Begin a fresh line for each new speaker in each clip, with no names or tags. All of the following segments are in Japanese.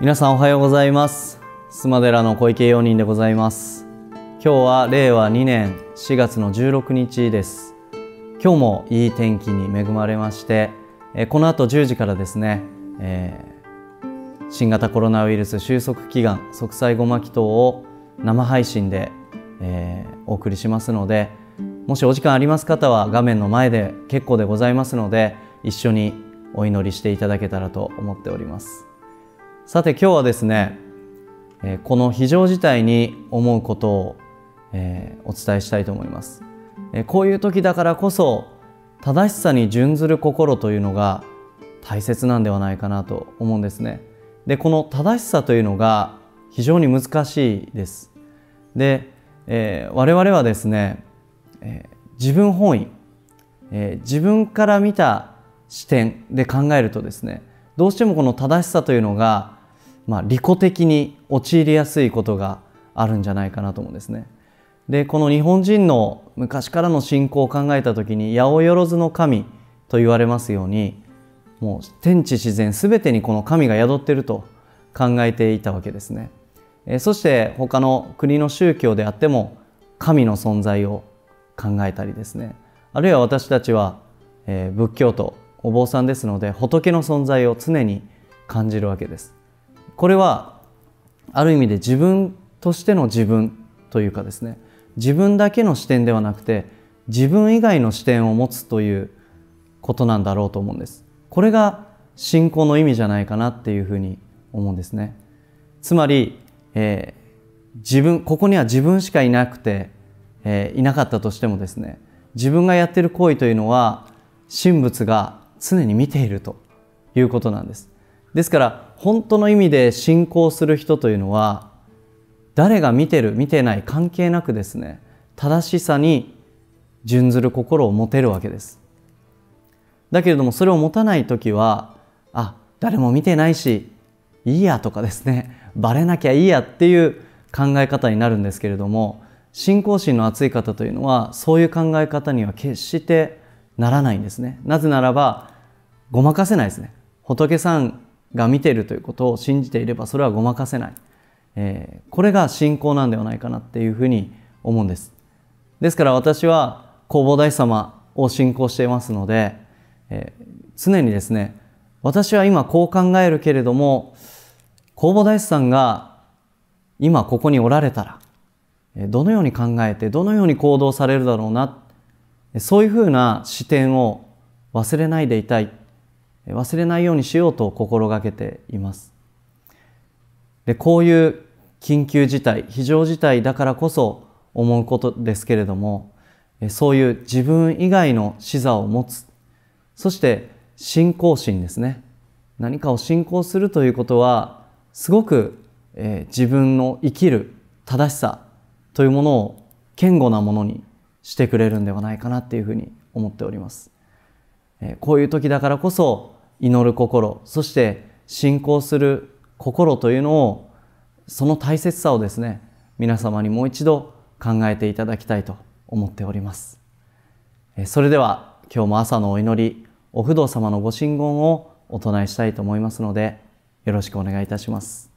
皆さんおはようございます。須磨寺の小池陽人でございます。今日は令和2年4月の16日です。今日もいい天気に恵まれましてこの後10時からですね、えー、新型コロナウイルス収束祈願息災ごま祈祷を生配信で、えー、お送りしますのでもしお時間あります方は画面の前で結構でございますので一緒にお祈りしていただけたらと思っております。さて今日はですねこの非常事態に思うことをお伝えしたいと思います。こういう時だからこそ正しさに準ずる心というのが大切なんではないかなと思うんですね。でこの正しさというのが非常に難しいです。で、えー、我々はですね、えー、自分本位、えー、自分から見た視点で考えるとですねどうしてもこの正しさというのが、まあ、利己的に陥りやすいことがあるんじゃないかなと思うんですね。でこの日本人の昔からの信仰を考えた時に八百万の神と言われますようにもう天地自然全てにこの神が宿っていると考えていたわけですね。そして他の国の宗教であっても神の存在を考えたりですねあるいは私たちは仏教徒お坊さんですので仏の存在を常に感じるわけです。これはある意味で自分としての自分というかですね自分だけの視点ではなくて自分以外の視点を持つということなんだろうと思うんです。これが信仰の意味じゃないかなっていうふうに思うんですね。つまり、えー、自分ここには自分しかいなくて、えー、いなかったとしてもですね自分がやってる行為というのは神仏が常に見ているということなんです。ですから本当の意味で信仰する人というのは誰が見てる見てない関係なくですね正しさに準ずる心を持てるわけです。だけれどもそれを持たない時はあ誰も見てないしいいやとかですねバレなきゃいいやっていう考え方になるんですけれども信仰心の厚い方というのはそういう考え方には決してならないんですね。なぜならばごまかせないですね。仏さんが見ているということを信じていればそれはごまかせない。えー、これが信仰なんではないかなっていうふうに思うんです。ですから私は弘法大師様を信仰していますので、えー、常にですね私は今こう考えるけれども弘法大師さんが今ここにおられたらどのように考えてどのように行動されるだろうなそういうふうな視点を忘れないでいたい忘れないようにしようと心がけています。でこういう緊急事態非常事態だからこそ思うことですけれどもそういう自分以外の視座を持つ。そして信仰心ですね。何かを信仰するということはすごく、え自分の生きる正しさというものを堅固なものにしてくれるんではないかなっていうふうに思っております。えこういう時だからこそ祈る心、そして信仰する心というのを、その大切さをですね、皆様にもう一度考えていただきたいと思っております。それでは今日も朝のお祈り、お不動様のご神言をお唱えしたいと思いますので、よろしくお願いいたします。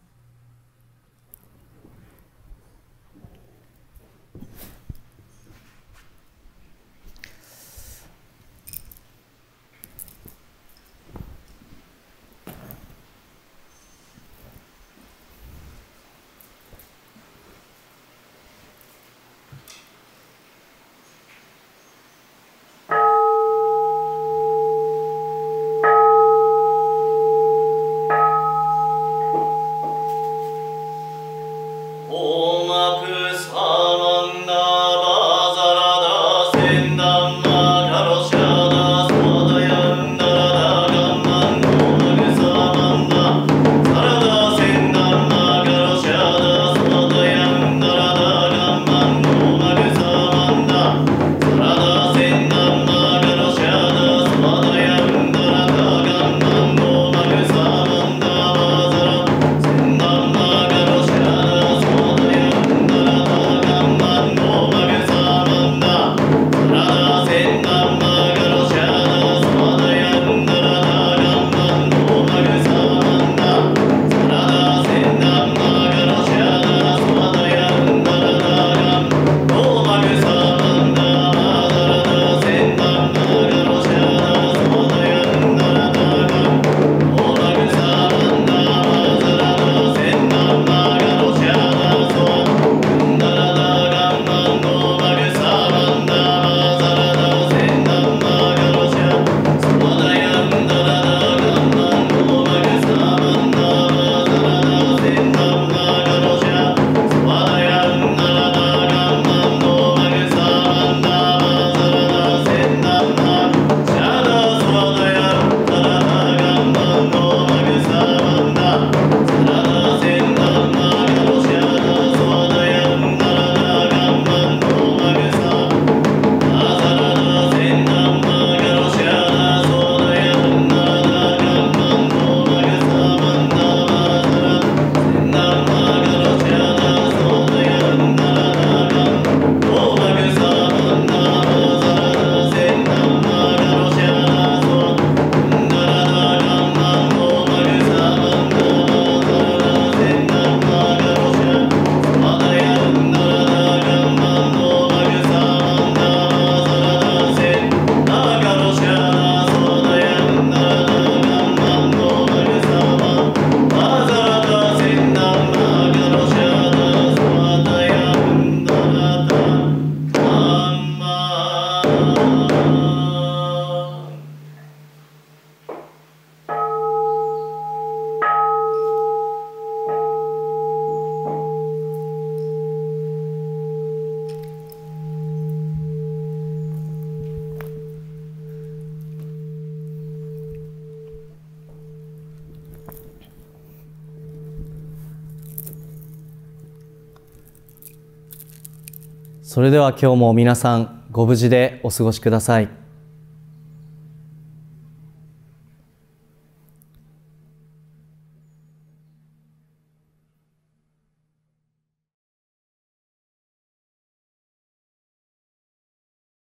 それでは今日も皆さんご無事でお過ごしください。